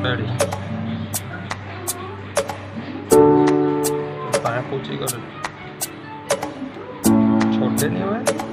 ready. पाया पूछी कर तो छोड़ देने हुए